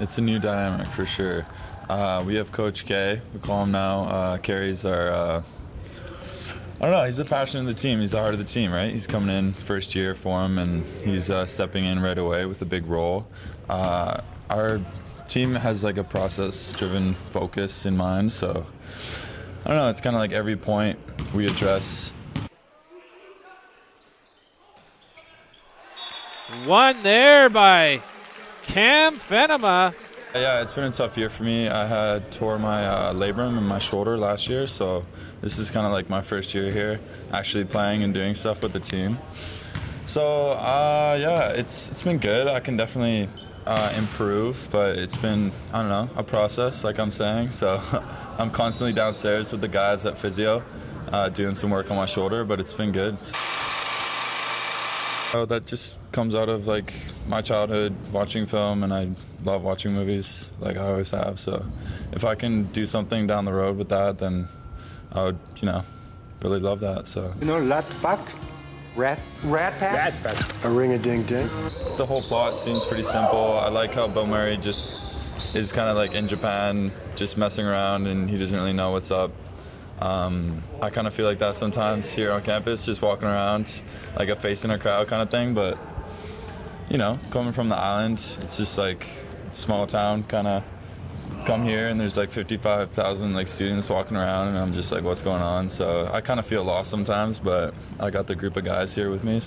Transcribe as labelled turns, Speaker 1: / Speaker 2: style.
Speaker 1: it's a new dynamic for sure. Uh, we have Coach K. We call him now. Uh, Kerry's our. Uh, I don't know. He's the passion of the team. He's the heart of the team, right? He's coming in first year for him, and he's uh, stepping in right away with a big role. Uh, our team has like a process-driven focus in mind, so I don't know. It's kind of like every point we address
Speaker 2: One there by Cam Fennema.
Speaker 1: Yeah, it's been a tough year for me. I had tore my uh, labrum in my shoulder last year, so this is kind of like my first year here, actually playing and doing stuff with the team. So uh, yeah, it's it's been good. I can definitely uh, improve, but it's been I don't know a process, like I'm saying. So I'm constantly downstairs with the guys at physio, uh, doing some work on my shoulder, but it's been good. Oh, that just comes out of like my childhood watching film, and I love watching movies, like I always have. So, if I can do something down the road with that, then I would, you know, really love that. So.
Speaker 3: You know, Rat Pack? Rat, rat Pack? Rat Pack. A ring a ding ding.
Speaker 1: The whole plot seems pretty simple. I like how Bill Murray just is kind of like in Japan, just messing around, and he doesn't really know what's up. Um, I kind of feel like that sometimes here on campus, just walking around like a face in a crowd kind of thing. But you know, coming from the island, it's just like small town kind of. Come here and there's like 55,000 like students walking around and I'm just like, what's going on? So I kind of feel lost sometimes, but I got the group of guys here with me.